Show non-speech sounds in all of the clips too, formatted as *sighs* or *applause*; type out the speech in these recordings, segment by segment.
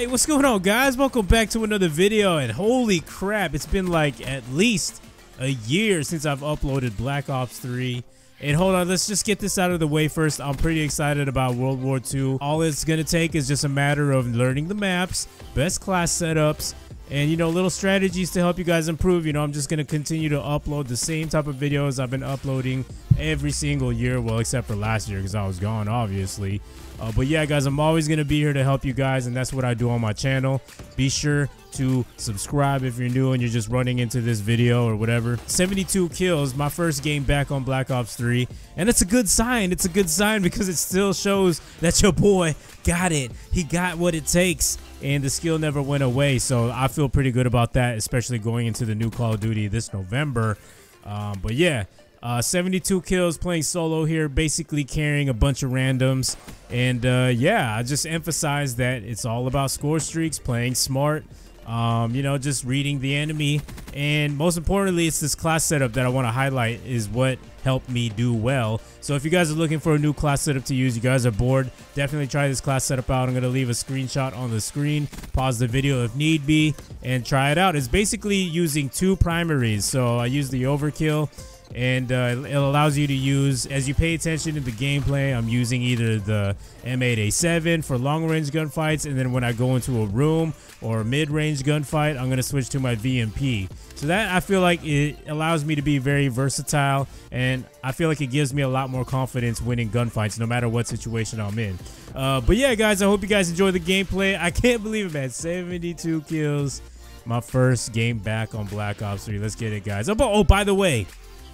Hey, what's going on, guys? Welcome back to another video, and holy crap, it's been like at least a year since I've uploaded Black Ops 3. And hold on, let's just get this out of the way first. I'm pretty excited about World War II. All it's to take is just a matter of learning the maps, best class setups, and you know little strategies to help you guys improve you know i'm just to continue to upload the same type of videos i've been uploading every single year well except for last year because i was gone obviously. Uh, but yeah guys i'm always going to be here to help you guys and that's what i do on my channel. Be sure to subscribe if you're new and you're just running into this video or whatever. 72 kills my first game back on black ops 3 and it's a good sign. It's a good sign because it still shows that your boy got it. He got what it takes and the skill never went away. So I feel pretty good about that, especially going into the new Call of Duty this November. Um, but yeah, uh, 72 kills playing solo here, basically carrying a bunch of randoms. And uh, yeah, I just emphasize that it's all about score streaks, playing smart, um, you know, just reading the enemy. And most importantly, it's this class setup that I want to highlight is what helped me do well. So if you guys are looking for a new class setup to use, you guys are bored, definitely try this class setup out. I'm going to leave a screenshot on the screen, pause the video if need be, and try it out. It's basically using two primaries. So I use the overkill and uh, it allows you to use as you pay attention to the gameplay i'm using either the m8a7 for long range gunfights and then when i go into a room or a mid-range gunfight i'm going to switch to my vmp so that i feel like it allows me to be very versatile and i feel like it gives me a lot more confidence winning gunfights no matter what situation i'm in. Uh, but yeah guys i hope you guys enjoy the gameplay. I can't believe it man. 72 kills. My first game back on black ops 3 let's get it guys. Oh, oh by the way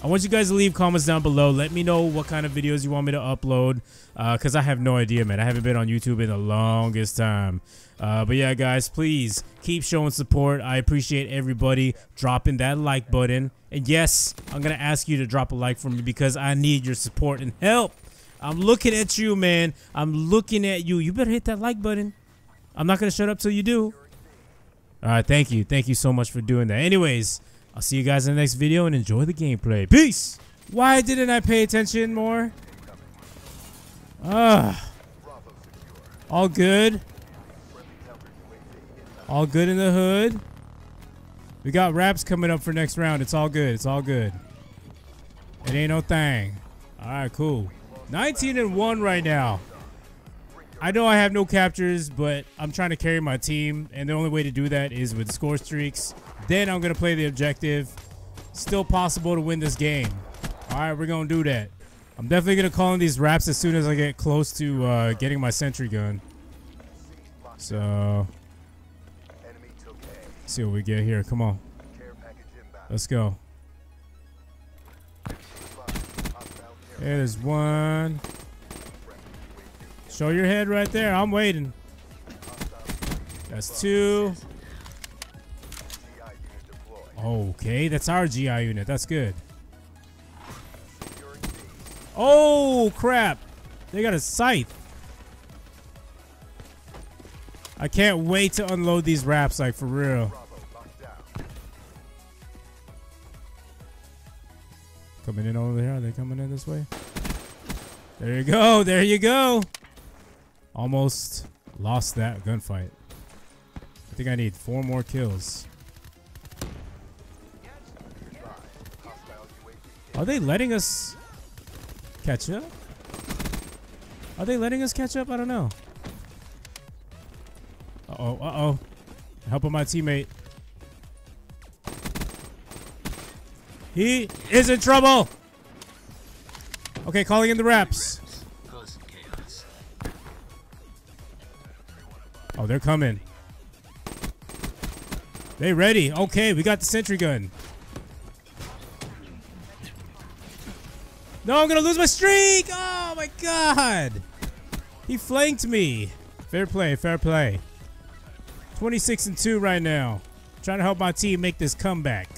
I want you guys to leave comments down below. Let me know what kind of videos you want me to upload because uh, I have no idea, man. I haven't been on YouTube in the longest time. Uh, but yeah, guys, please keep showing support. I appreciate everybody dropping that like button. And yes, I'm going to ask you to drop a like for me because I need your support and help. I'm looking at you, man. I'm looking at you. You better hit that like button. I'm not going to shut up till you do. All right, thank you. Thank you so much for doing that. Anyways, I'll see you guys in the next video and enjoy the gameplay. Peace! Why didn't I pay attention more? Ah. All good. All good in the hood. We got raps coming up for next round. It's all good. It's all good. It ain't no thing. All right, cool. 19 and 1 right now. I know I have no captures, but I'm trying to carry my team, and the only way to do that is with score streaks. Then I'm going to play the objective. Still possible to win this game. All right, we're going to do that. I'm definitely going to call in these raps as soon as I get close to uh, getting my sentry gun. So, see what we get here. Come on. Let's go. There's one. Show your head right there. I'm waiting. That's two. Okay, that's our GI unit. That's good. Oh, crap. They got a scythe. I can't wait to unload these raps, like, for real. Coming in over here. Are they coming in this way? There you go. There you go. Almost lost that gunfight. I think I need four more kills. Are they letting us catch up? Are they letting us catch up? I don't know. Uh-oh, uh-oh. Helping my teammate. He is in trouble! Okay, calling in the raps. Oh, they're coming. They ready. Okay, we got the sentry gun. No, I'm going to lose my streak. Oh, my God. He flanked me. Fair play, fair play. 26 and 2 right now. Trying to help my team make this comeback.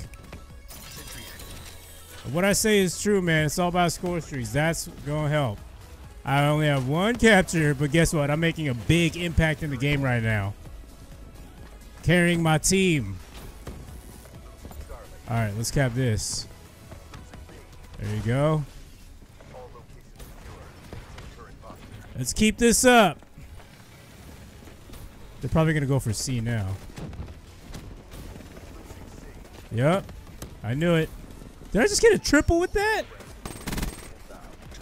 What I say is true, man. It's all about score streaks. That's going to help. I only have one capture, but guess what? I'm making a big impact in the game right now. Carrying my team. All right, let's cap this. There you go. Let's keep this up. They're probably gonna go for C now. Yep. I knew it. Did I just get a triple with that?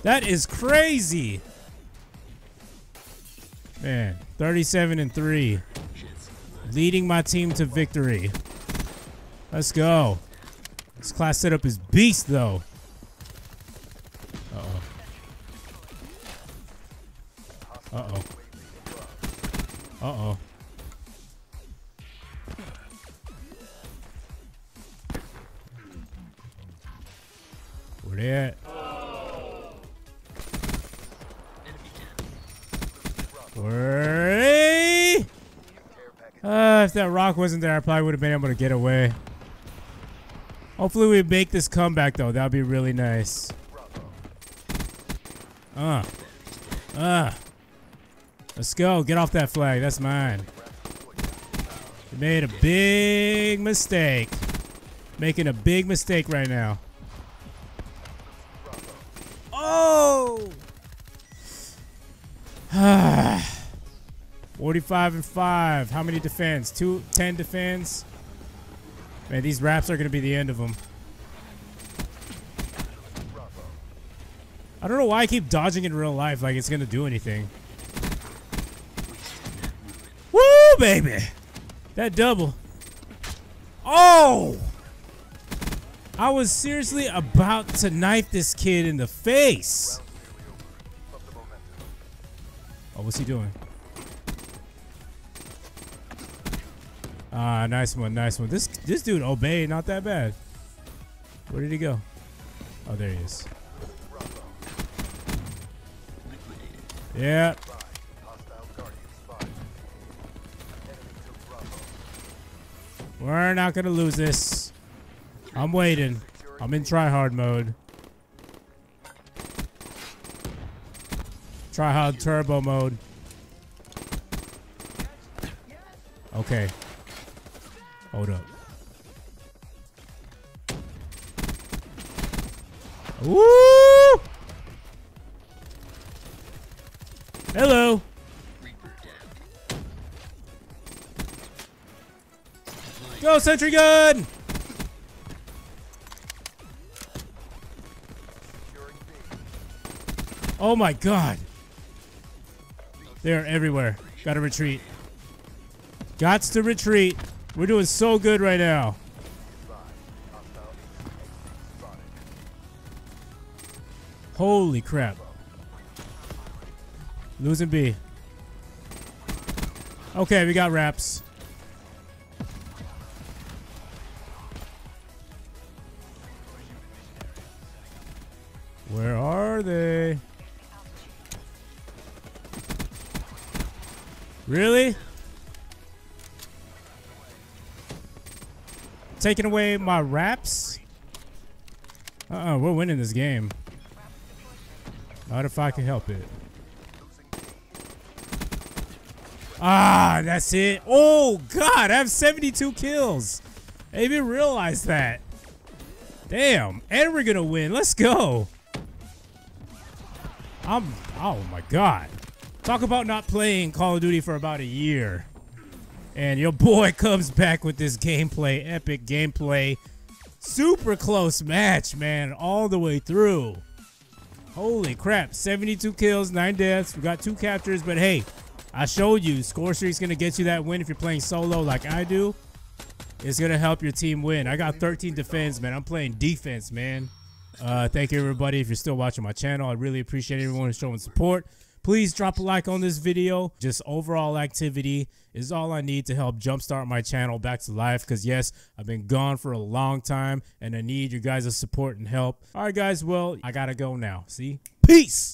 That is crazy. Man, 37 and 3. Leading my team to victory. Let's go. This class setup is beast though. Uh-oh. Uh-oh. Uh-oh. Where they at? That rock wasn't there, I probably would have been able to get away. Hopefully we make this comeback, though. That would be really nice. Uh. Uh. Let's go. Get off that flag. That's mine. You made a big mistake. Making a big mistake right now. Oh! *sighs* 45 and 5. How many defends? Two, 10 defends? Man, these raps are going to be the end of them. I don't know why I keep dodging in real life like it's going to do anything. Woo, baby. That double. Oh! I was seriously about to knife this kid in the face. Oh, what's he doing? Ah, nice one, nice one. This this dude obeyed, not that bad. Where did he go? Oh, there he is. Yeah. We're not gonna lose this. I'm waiting. I'm in try hard mode. Try hard turbo mode. Okay. Hold up. Woo! Hello. Go, sentry gun! Oh my god. They are everywhere. Gotta retreat. Gots to retreat. We're doing so good right now. Holy crap. Losing B. Okay, we got raps. Where are they? Really? Taking away my raps? Uh-uh, we're winning this game. Not if I can help it. Ah, that's it. Oh, God, I have 72 kills. I didn't even realize that. Damn, and we're going to win. Let's go. I'm, oh my God. Talk about not playing Call of Duty for about a year. And your boy comes back with this gameplay, epic gameplay. Super close match, man, all the way through. Holy crap, 72 kills, 9 deaths. We got 2 captures, but hey, I showed you, score streak's going to get you that win if you're playing solo like I do. It's going to help your team win. I got 13 defense, man. I'm playing defense, man. Uh, thank you, everybody, if you're still watching my channel. I really appreciate everyone showing support. Please drop a like on this video. Just overall activity is all I need to help jumpstart my channel back to life. Because, yes, I've been gone for a long time, and I need you guys' support and help. All right, guys, well, I got to go now. See? Peace!